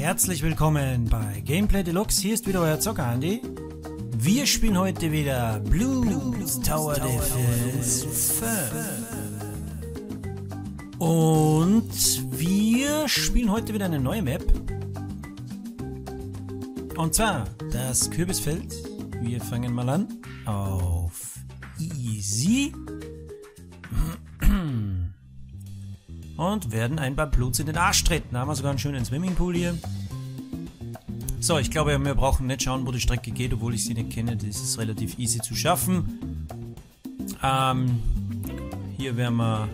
herzlich willkommen bei Gameplay Deluxe. Hier ist wieder euer Zocker Andy. Wir spielen heute wieder Blues Tower Defense 5. Und wir spielen heute wieder eine neue Map. Und zwar das Kürbisfeld. Wir fangen mal an auf Easy. Und werden ein paar Bluts in den Arsch treten. Da haben wir sogar einen schönen Swimmingpool hier. So, ich glaube, wir brauchen nicht schauen, wo die Strecke geht, obwohl ich sie nicht kenne. Das ist relativ easy zu schaffen. Ähm, hier werden wir...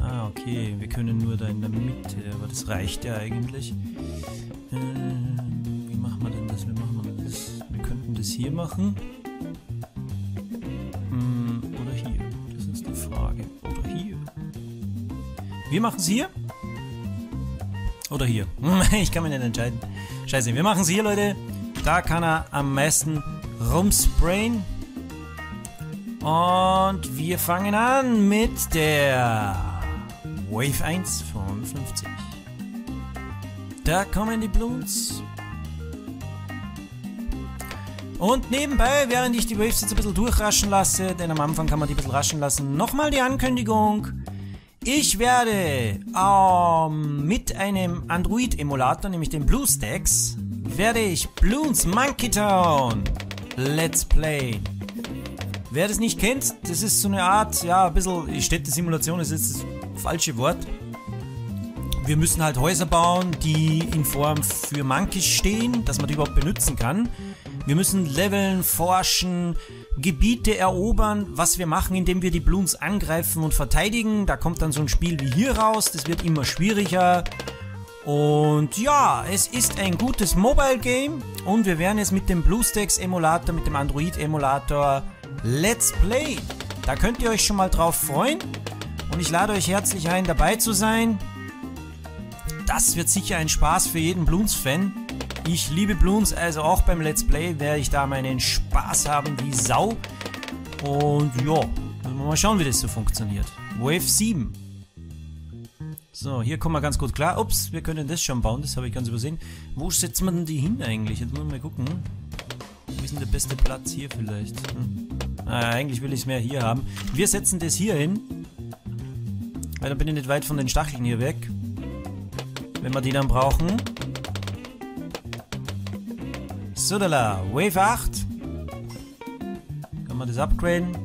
Ah, okay, wir können nur da in der Mitte, aber das reicht ja eigentlich. Äh, wie machen wir denn das? Wie machen wir das? Wir könnten das hier machen. Wir machen es hier. Oder hier. Ich kann mich nicht entscheiden. Scheiße, wir machen es hier, Leute. Da kann er am meisten rumsprayen. Und wir fangen an mit der Wave 1 von 50. Da kommen die Bloons. Und nebenbei, während ich die Waves jetzt ein bisschen durchraschen lasse, denn am Anfang kann man die ein bisschen raschen lassen, nochmal die Ankündigung. Ich werde ähm, mit einem Android-Emulator, nämlich dem BlueStacks, werde ich Bloons Monkey Town Let's Play. Wer das nicht kennt, das ist so eine Art, ja, ein bisschen, Städte-Simulation ist jetzt das falsche Wort. Wir müssen halt Häuser bauen, die in Form für Monkeys stehen, dass man die überhaupt benutzen kann. Wir müssen leveln, forschen, Gebiete erobern, was wir machen, indem wir die Bloons angreifen und verteidigen. Da kommt dann so ein Spiel wie hier raus, das wird immer schwieriger. Und ja, es ist ein gutes Mobile Game und wir werden es mit dem BlueStacks Emulator, mit dem Android Emulator Let's Play. Da könnt ihr euch schon mal drauf freuen und ich lade euch herzlich ein, dabei zu sein. Das wird sicher ein Spaß für jeden Bloons-Fan. Ich liebe Bloons, also auch beim Let's Play werde ich da meinen Spaß haben wie Sau. Und ja, mal schauen, wie das so funktioniert. Wave 7. So, hier kommen wir ganz gut klar. Ups, wir können das schon bauen, das habe ich ganz übersehen. Wo setzen wir denn die hin eigentlich? Jetzt müssen wir mal gucken. Wo ist denn der beste Platz hier vielleicht? Hm. Ah, eigentlich will ich es mehr hier haben. Wir setzen das hier hin. Weil dann bin ich nicht weit von den Stacheln hier weg. Wenn wir die dann brauchen. Sudala, Wave 8. Kann man das upgraden?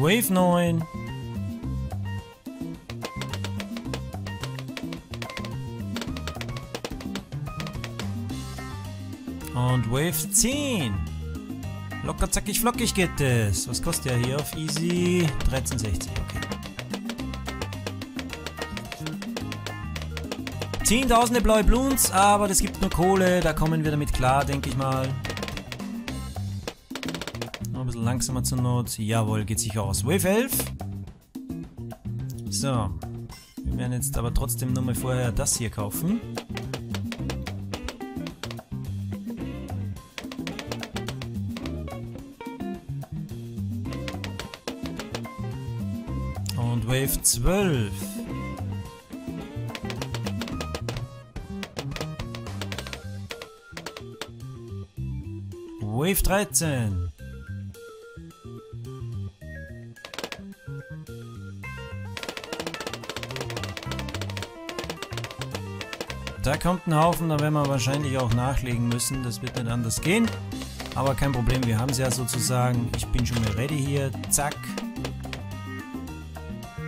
Wave 9. Und Wave 10. Locker, zackig, flockig geht es. Was kostet der hier auf Easy? 13,60, okay. Zehntausende blaue Bloons, aber das gibt nur Kohle, da kommen wir damit klar, denke ich mal. Noch ein bisschen langsamer zur Not. Jawohl, geht sicher aus. Wave 11. So. Wir werden jetzt aber trotzdem nur mal vorher das hier kaufen. Und Wave 12. 13. Da kommt ein Haufen, da werden wir wahrscheinlich auch nachlegen müssen. Das wird nicht anders gehen. Aber kein Problem, wir haben es ja sozusagen. Ich bin schon mal ready hier. Zack.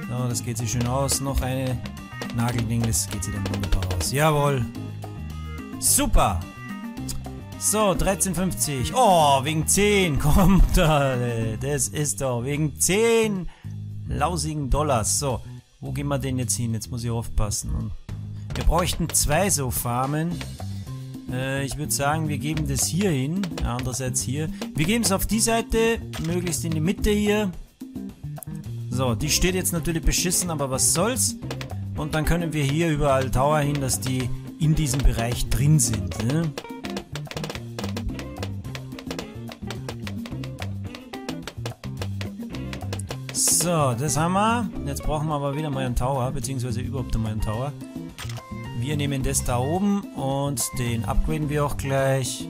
So, das geht sich schön aus. Noch eine Nagelding, das geht sich dann wunderbar aus. Jawohl. Super. So, 13,50. Oh, wegen 10. Kommt da. Das ist doch wegen 10 lausigen Dollars. So, wo gehen wir denn jetzt hin? Jetzt muss ich aufpassen. Wir bräuchten zwei so Farmen. Äh, ich würde sagen, wir geben das hier hin. Andererseits hier. Wir geben es auf die Seite, möglichst in die Mitte hier. So, die steht jetzt natürlich beschissen, aber was soll's. Und dann können wir hier überall Tower hin, dass die in diesem Bereich drin sind. Ne? So, das haben wir. Jetzt brauchen wir aber wieder mal einen Tower, beziehungsweise überhaupt einmal einen Tower. Wir nehmen das da oben und den upgraden wir auch gleich.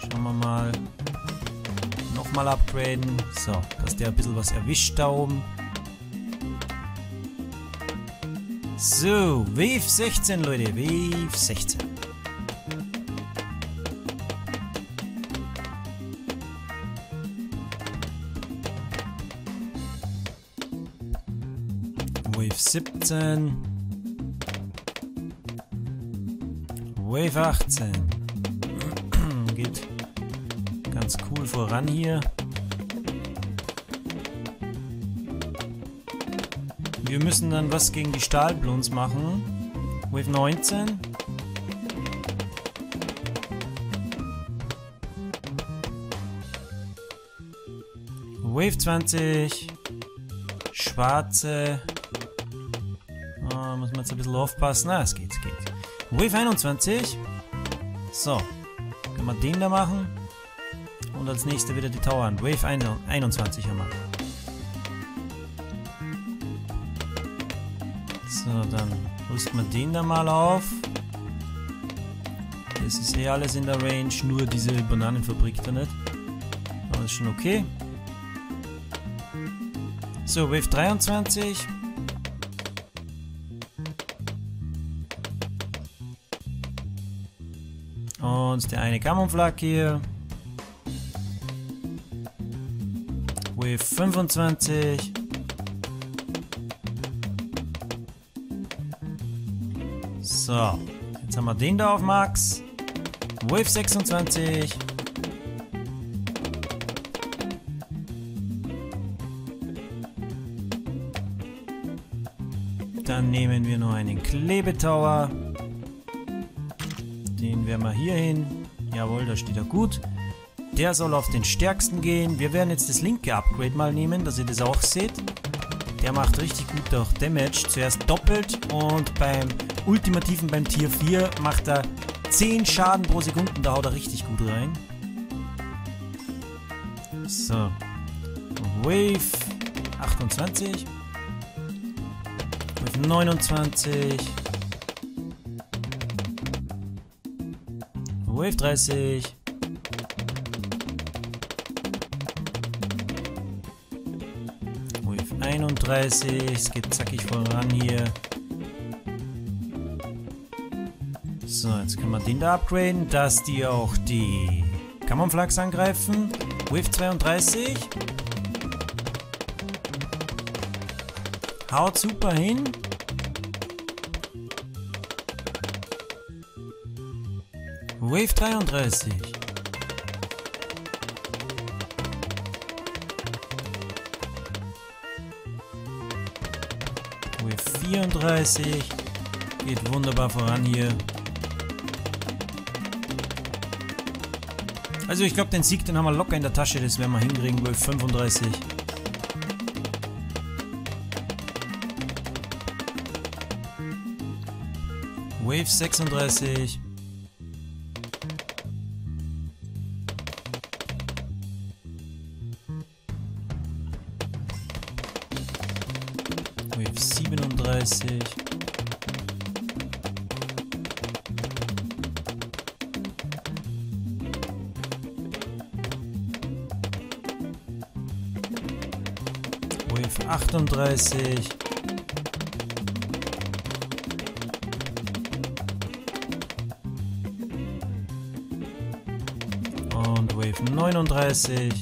Schauen wir mal. Nochmal upgraden. So, dass der ein bisschen was erwischt da oben. So, Wave 16, Leute. Wave 16. 17. Wave 18. Geht ganz cool voran hier. Wir müssen dann was gegen die Stahlblons machen. Wave 19. Wave 20. Schwarze. Oh, muss man jetzt ein bisschen aufpassen. Na, es geht, es geht. Wave 21. So. Können wir den da machen. Und als nächster wieder die Tower an. Wave 21 haben wir. So, dann rüsten wir den da mal auf. Das ist eh alles in der Range, nur diese Bananenfabrik da nicht. Aber ist schon okay. So, Wave 23. Und der eine Camouflage hier. Wave 25. So, jetzt haben wir den da auf Max. Wave 26. Dann nehmen wir noch einen Klebetower. Werden wir hier hin. Jawohl, da steht er gut. Der soll auf den stärksten gehen. Wir werden jetzt das linke Upgrade mal nehmen, dass ihr das auch seht. Der macht richtig gut auch Damage. Zuerst doppelt und beim ultimativen, beim Tier 4, macht er 10 Schaden pro Sekunde. Da haut er richtig gut rein. So. Wave 28. Wave 29. Wave 30. Wave 31. Es geht zackig voran hier. So, jetzt können wir den da upgraden, dass die auch die Camouflags angreifen. Wave 32. Haut super hin. Wave 33. Wave 34. Geht wunderbar voran hier. Also ich glaube, den Sieg, den haben wir locker in der Tasche. Das werden wir hinkriegen. Wave 35. Wave 36. 37. Wave 38. Und Wave 39.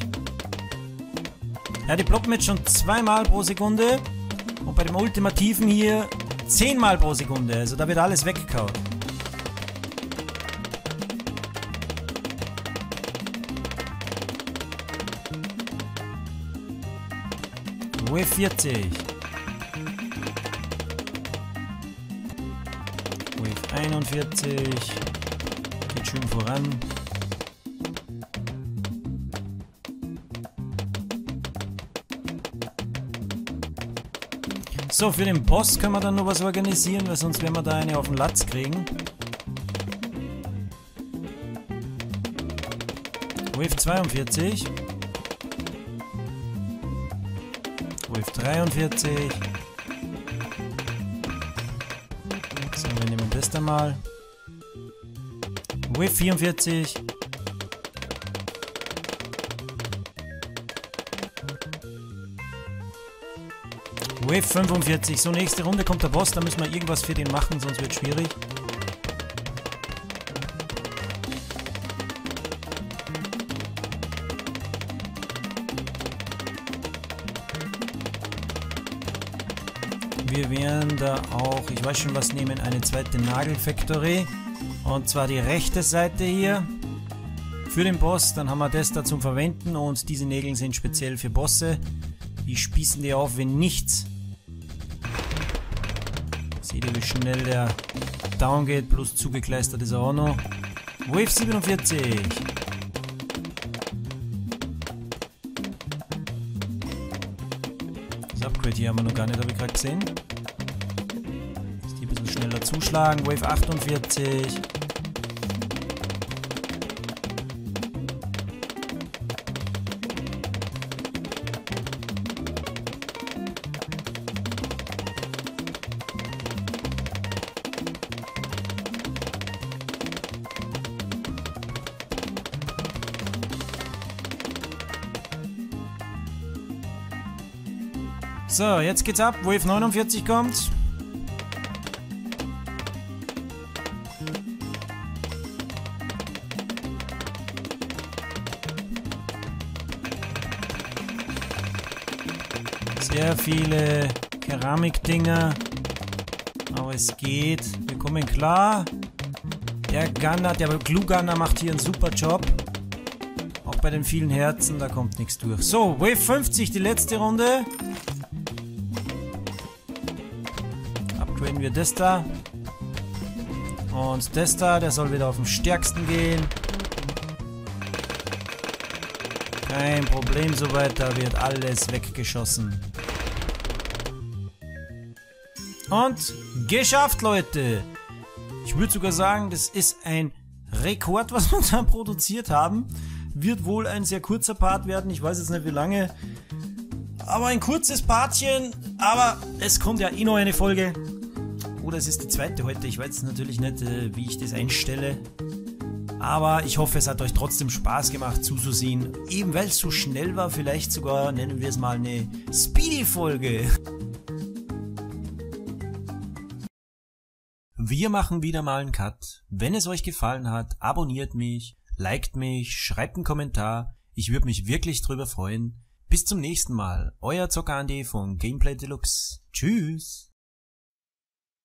Ja, die ploppen jetzt schon zweimal pro Sekunde. Und bei dem Ultimativen hier zehnmal pro Sekunde. Also da wird alles weggekaut. Wave 40. Wave 41. Geht schön voran. So, für den Boss können wir dann noch was organisieren, weil sonst werden wir da eine auf den Latz kriegen. Wave 42. Wave 43. So, wir nehmen das dann mal. Wave 44. Wave 45. So, nächste Runde kommt der Boss. Da müssen wir irgendwas für den machen, sonst wird es schwierig. Wir werden da auch, ich weiß schon was nehmen, eine zweite Nagelfactory. Und zwar die rechte Seite hier. Für den Boss, dann haben wir das da zum Verwenden und diese Nägel sind speziell für Bosse. Die spießen die auf, wenn nichts Seht ihr, wie schnell der down geht, plus zugekleistert ist er auch noch. Wave 47. Das Upgrade hier haben wir noch gar nicht, habe ich gerade gesehen. Dass die ein bisschen schneller zuschlagen. Wave 48. So, jetzt geht's ab. Wave 49 kommt. Sehr viele Keramikdinger. Aber es geht. Wir kommen klar. Der Gunner, der Glue Gunner macht hier einen super Job. Auch bei den vielen Herzen, da kommt nichts durch. So, Wave 50, die letzte Runde. Wir das da. Und das da, der soll wieder auf den stärksten gehen. Kein Problem soweit, da wird alles weggeschossen. Und geschafft, Leute! Ich würde sogar sagen, das ist ein Rekord, was wir da produziert haben. Wird wohl ein sehr kurzer Part werden. Ich weiß jetzt nicht wie lange. Aber ein kurzes Partchen. Aber es kommt ja eh noch eine Folge. Oder es ist die zweite heute. Ich weiß natürlich nicht, äh, wie ich das einstelle. Aber ich hoffe, es hat euch trotzdem Spaß gemacht zuzusehen. Eben weil es so schnell war, vielleicht sogar nennen wir es mal eine Speedy-Folge. Wir machen wieder mal einen Cut. Wenn es euch gefallen hat, abonniert mich, liked mich, schreibt einen Kommentar. Ich würde mich wirklich drüber freuen. Bis zum nächsten Mal. Euer Zocker Andy von Gameplay Deluxe. Tschüss.